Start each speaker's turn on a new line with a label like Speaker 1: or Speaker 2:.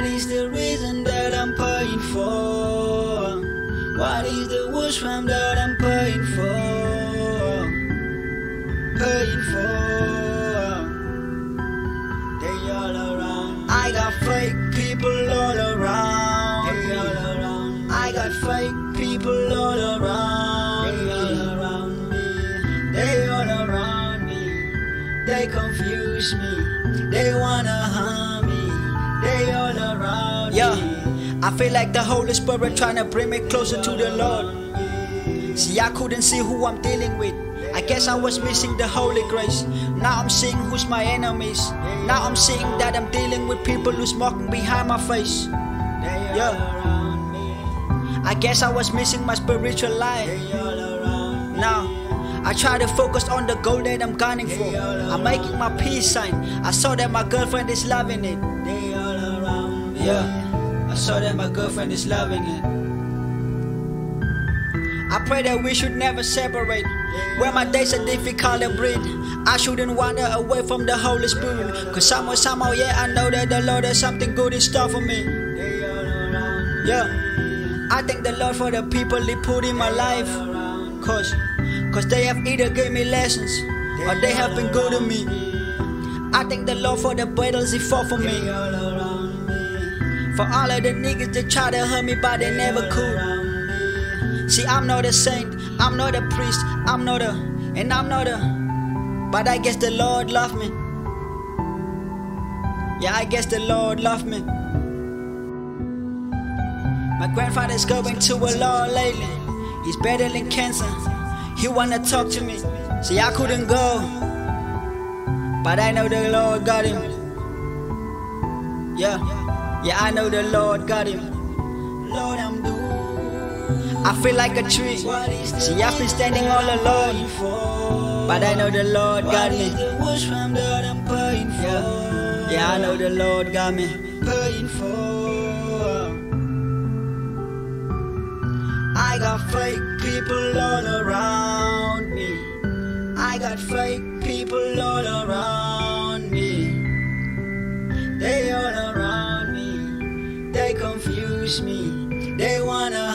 Speaker 1: What is the reason that I'm paying for? What is the worst crime that I'm paying for? Paying for. They all around. I got fake people all around. They all around. I got fake people all around. They all around me. They all around me. They confuse me.
Speaker 2: I feel like the Holy Spirit trying to bring me closer to the Lord. See, I couldn't see who I'm dealing with. I guess I was missing the Holy Grace. Now I'm seeing who's my enemies. Now I'm seeing that I'm dealing with people who's mocking behind my face. Yeah. I guess I was missing my spiritual life. Now, I try to focus on the goal that I'm gunning for. I'm making my peace sign. I saw that my girlfriend is loving it. Yeah, Saw that my girlfriend is loving it. I pray that we should never separate. When my days are difficult to breathe, I shouldn't wander away from the Holy Spirit. Cause somehow, somehow, yeah, I know that the Lord has something good in store for me. Yeah, I thank the Lord for the people He put in my life. Cause, cause they have either gave me lessons or they have been good to me. I thank the Lord for the battles He fought for me. For all of the niggas that try to hurt me, but they never could. See, I'm not a saint, I'm not a priest, I'm not a, and I'm not a, but I guess the Lord loved me. Yeah, I guess the Lord loved me. My grandfather's going to a law lately. He's battling cancer. He wanna talk to me. See, I couldn't go, but I know the Lord got him. Yeah, yeah, I know the Lord got him.
Speaker 1: Lord, I'm doomed.
Speaker 2: I feel like a tree. See, I've been standing all alone, but I know the Lord got me.
Speaker 1: the worst crime that I'm paying for?
Speaker 2: Yeah, yeah, I know the Lord got me.
Speaker 1: For. I got fake people all around me. I got fake people all around lose me. They wanna